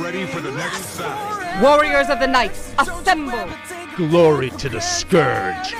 ready for the next battle. Warriors of the Night, assemble! Glory to the Scourge.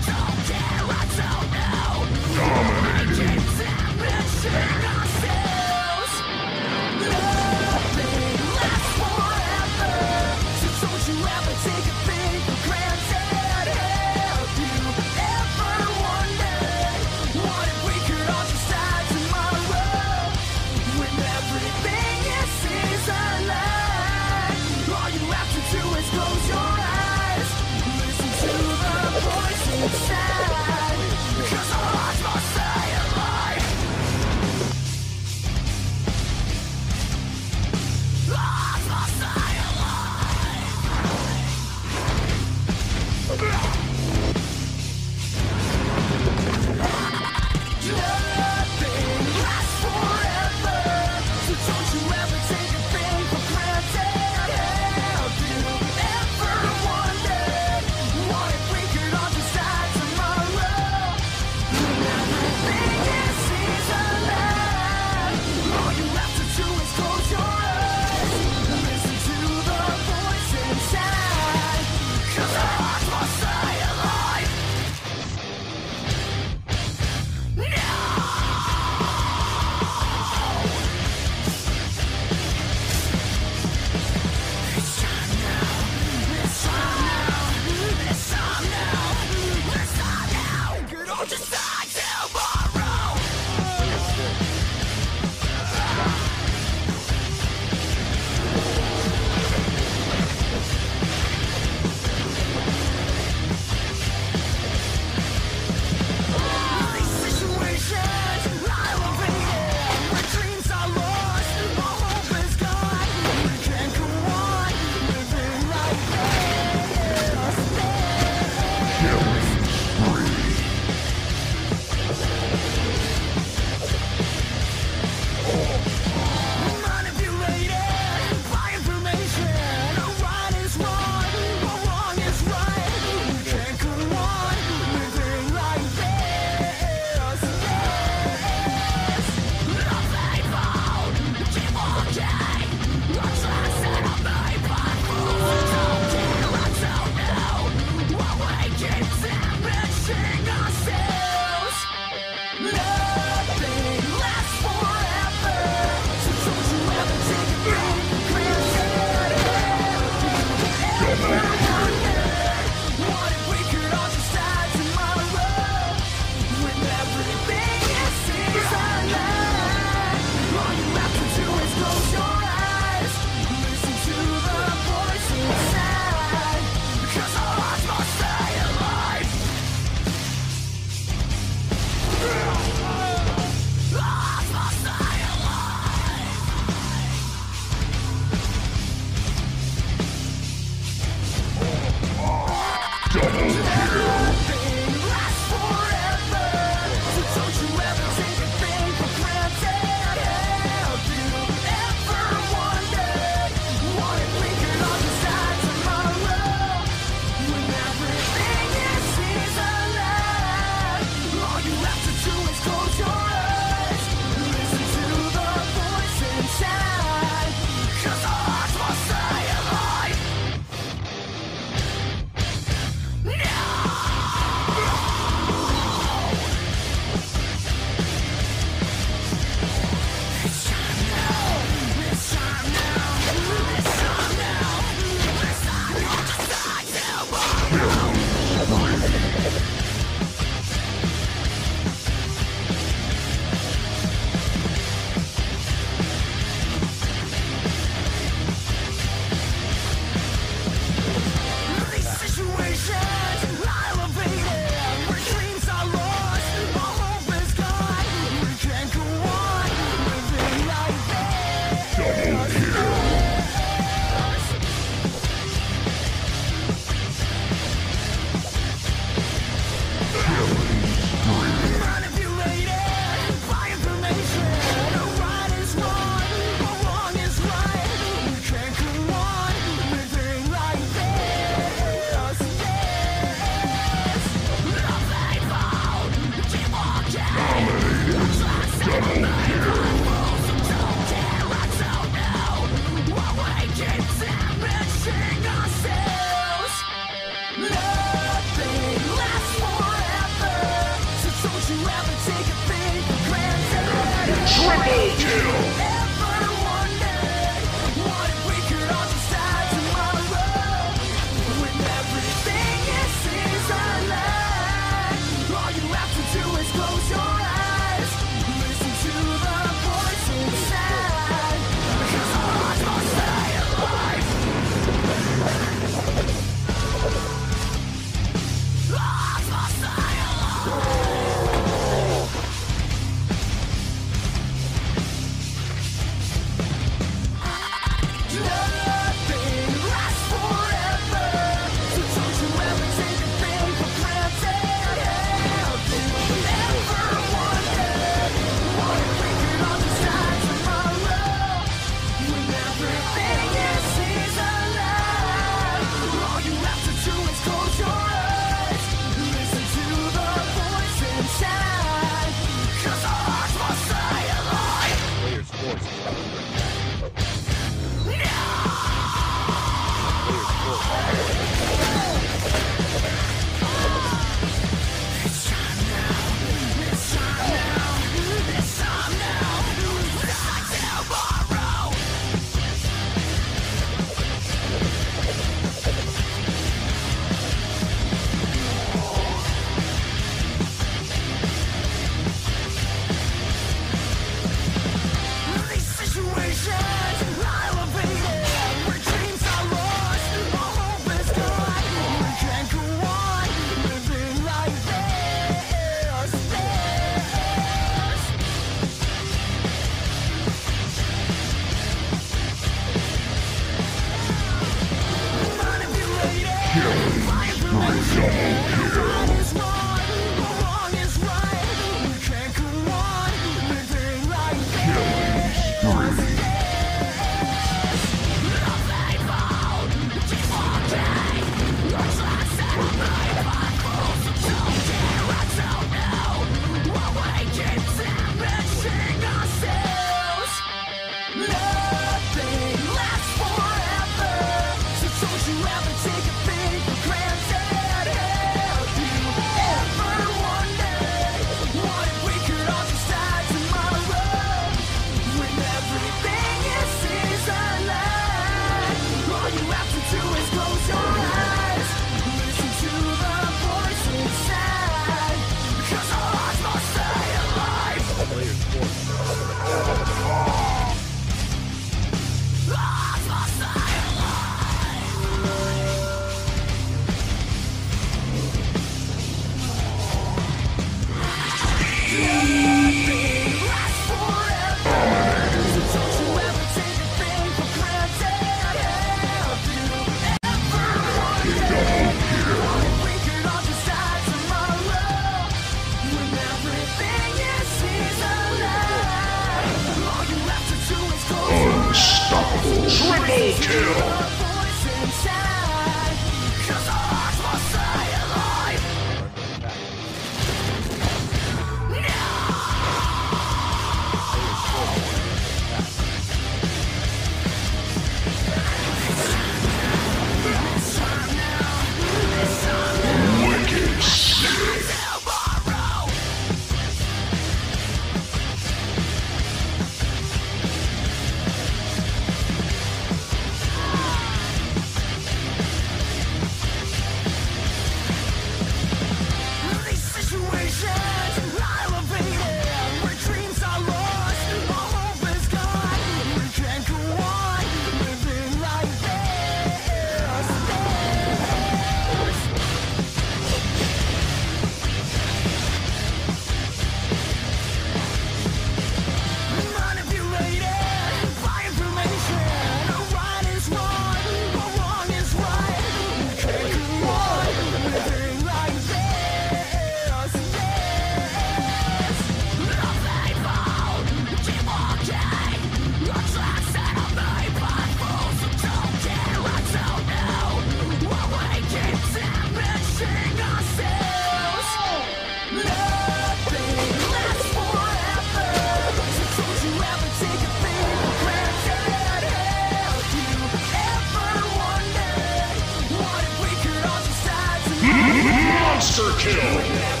Monster kill.